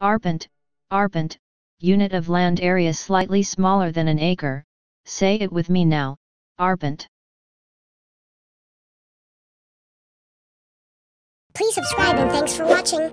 Arpent, arpent, unit of land area slightly smaller than an acre, say it with me now, arpent. Please subscribe and thanks for watching.